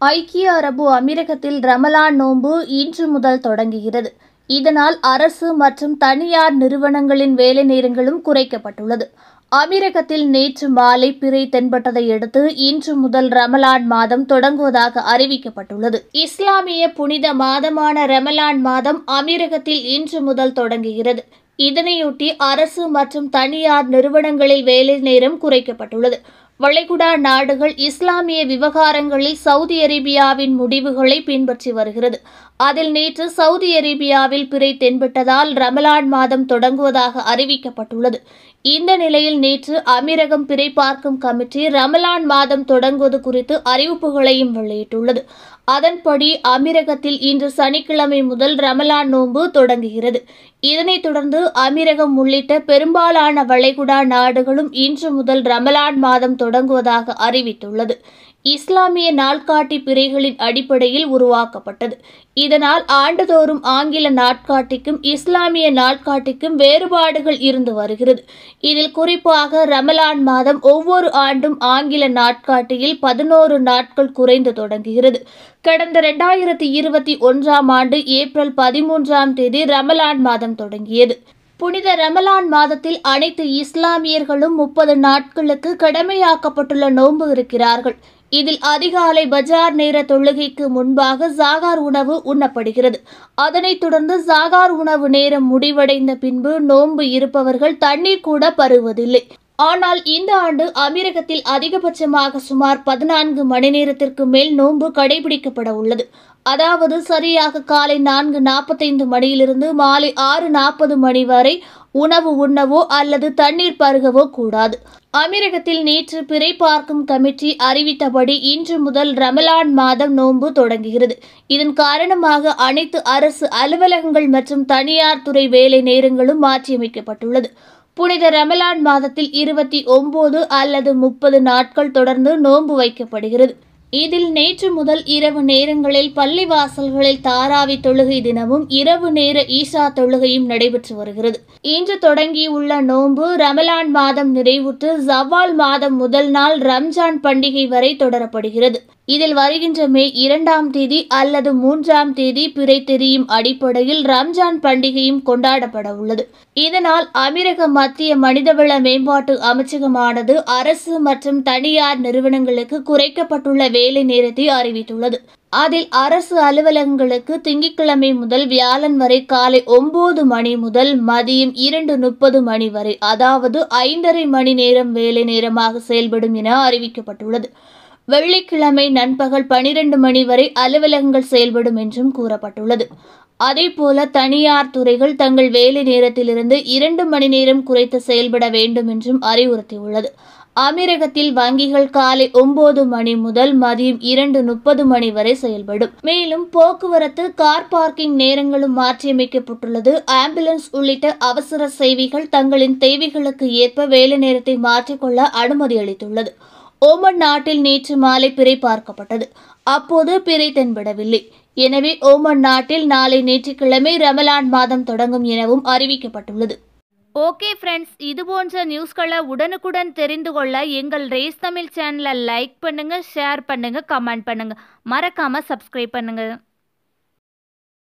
ஐக்கிய அரபு அமீரகத்தில் ரமலான் நோன்பு இன்று முதல் தொடங்குகிறது. இதனால் அரசு மற்றும் தனியார் நிறுவனங்களின் வேலை நேரங்களும் குறைக்கப்பட்டுள்ளது. அமீரகத்தில் நேற்று மாலை பிறை தென்பட்டதை அடுத்து இன்று முதல் ரமலான் மாதம் தொடங்குவதாக அறிவிக்கப்பட்டுள்ளது. இஸ்லாமிய புனித மாதமான ரமலான் மாதம் அமீரகத்தில் இன்று முதல் தொடங்குகிறது. இதனையொட்டி அரசு மற்றும் தனியார் நிறுவனங்களில் வேலை நேரம் குறைக்கப்பட்டுள்ளது. வளைகுடா நாடுகள் இஸ்லாமிய விவகாரங்களில் சவுதி அரேபியாவின் முடிவுகளை பின்பற்றி வருகிறது. அதில் நேற்று சவுதி அரேபியாவில் பிறை தென்பட்டதால் ரமலான் மாதம் தொடங்குவதாக அறிவிக்கப்பட்டுள்ளது. இந்த நிலையில் நேற்று அமீரகம் பிறை பார்க்கும் கமிட்டி ரமலான் மாதம் தொடங்குவது குறித்து அறிவிப்புகளையும் வெளியிட்டுள்ளது. அதன்படி அமீரகத்தில் இன்று சனிக்கிழமை முதல் ரமலான் நோன்பு தொடங்குகிறது. இதனைத் தொடர்ந்து அமீரகம் உள்ளிட்ட பெரும்பாலான வளைகுடா நாடுகளும் இன்று முதல் ரமலான் மாதம் தொடங்குவதாக அறிவித்துள்ளது. இஸ்லாமிய நாட்காட்டி பிறைகளின் அடிப்படையில் உருவாக்கப்பட்டது. இதனால் ஆண்டுதோறும் ஆங்கில நாட்காட்டிக்கும் இஸ்லாமிய நாட்காட்டிக்கும் வேறுபாடுகள் இருந்து வருகிறது. இதில் குறிப்பாக ரமலான் மாதம் ஒவ்வொரு ஆண்டும் ஆங்கில நாட்காட்டியில் பதினோரு நாட்கள் குறைந்து தொடங்குகிறது. கடந்த இரண்டாயிரத்தி இருபத்தி ஒன்றாம் ஆண்டு ஏப்ரல் பதிமூன்றாம் தேதி ரமலான் மாதம் தொடங்கியது. புனித ரமலான் மாதத்தில் அனைத்து இஸ்லாமியர்களும் முப்பது நாட்களுக்கு கடமையாக்கப்பட்டுள்ள நோன்பு இருக்கிறார்கள். இதில் அதிகாலை பஜார் நேர தொழுகைக்கு முன்பாக சாகார் உணவு உண்ணப்படுகிறது. அதனைத் தொடர்ந்து சாகார் உணவு நேரம் முடிவடைந்த பின்பு நோன்பு இருப்பவர்கள் தண்ணீர் கூட பருவதில்லை. ஆனால் இந்த ஆண்டு அமீரகத்தில் அதிகபட்சமாக சுமார் பதினான்கு மணி நேரத்திற்கு மேல் நோன்பு கடைபிடிக்கப்பட உள்ளது. அதாவது சரியாக காலை நான்கு நாற்பத்தைந்து மணியிலிருந்து மாலை ஆறு நாற்பது மணி வரை உணவு உண்ணவோ அல்லது தண்ணீர் பருகவோ கூடாது. அமீரகத்தில் நேற்று பிறை பார்க்கும் கமிட்டி அறிவித்தபடி இன்று முதல் ரமலான் மாதம் நோன்பு தொடங்குகிறது. இதன் காரணமாக அனைத்து அரசு அலுவலகங்கள் மற்றும் தனியார் துறை வேலை நேரங்களும் மாற்றியமைக்கப்பட்டுள்ளது. புனித ரமலான் மாதத்தில் இருபத்தி ஒன்பது அல்லது முப்பது நாட்கள் தொடர்ந்து நோன்பு வைக்கப்படுகிறது. இதில் நேற்று முதல் இரவு நேரங்களில் பள்ளி வாசல்களில் தாராவி தொழுகை தினமும் இரவு நேர ஈஷா தொழுகையும் நடைபெற்று வருகிறது. இன்று தொடங்கியுள்ள நோன்பு ரமலான் மாதம் நிறைவுற்று ஜவால் மாதம் முதல் நாள் ரம்ஜான் பண்டிகை வரை தொடரப்படுகிறது. இதில் வருகின்ற மே இரண்டாம் தேதி அல்லது மூன்றாம் தேதி பிறை தெரியும் அடிப்படையில் ரம்ஜான் பண்டிகையும் கொண்டாடப்பட உள்ளது. இதனால் அமீரக மத்திய மனிதவள மேம்பாட்டு அமைச்சகமானது அரசு மற்றும் தனியார் நிறுவனங்களுக்கு குறைக்கப்பட்டுள்ள வேலை நேரத்தை அறிவித்துள்ளது. அதில் அரசு அலுவலகங்களுக்கு திங்கட்கிழமை முதல் வியாழன் வரை காலை ஒன்பது மணி முதல் மதியம் இரண்டு முப்பது மணி வரை அதாவது ஐந்தரை மணி நேரம் வேலை நேரமாக செயல்படும் என அறிவிக்கப்பட்டுள்ளது. வெள்ளிக்கிழமை நண்பகல் பனிரெண்டு மணி வரை அலுவலகங்கள் செயல்படும் என்றும் கூறப்பட்டுள்ளது. அதேபோல தனியார் துறைகள் தங்கள் வேலை நேரத்திலிருந்து இரண்டு மணி நேரம் குறைத்து செயல்பட வேண்டும் என்றும் அறிவுறுத்தியுள்ளது. அமீரகத்தில் வங்கிகள் காலை ஒன்பது மணி முதல் மதியம் இரண்டு முப்பது மணி வரை செயல்படும். மேலும் போக்குவரத்து கார் பார்க்கிங் நேரங்களும் மாற்றியமைக்கப்பட்டுள்ளது. ஆம்புலன்ஸ் உள்ளிட்ட அவசர சேவைகள் தங்களின் தேவைகளுக்கு ஏற்ப வேலை நேரத்தை மாற்றிக்கொள்ள அனுமதி அளித்துள்ளது. ஓமன் நாட்டில் நேற்று மாலை பிறை பார்க்கப்பட்டது. அப்போது பிறை தென்படவில்லை. எனவே ஓமன் நாட்டில் நாளை நேற்றுக்கிழமை ரமலான் மாதம் தொடங்கும் எனவும் அறிவிக்கப்பட்டுள்ளது. ஓகே ஃப்ரெண்ட்ஸ் இது போன்ற நியூஸ்களை உடனுக்குடன் தெரிந்து கொள்ள எங்கள் ரேஸ் தமிழ் சேனலை லைக் பண்ணுங்கள் ஷேர் பண்ணுங்கள் கமெண்ட் பண்ணுங்கள் மறக்காமல் சப்ஸ்கிரைப் பண்ணுங்கள்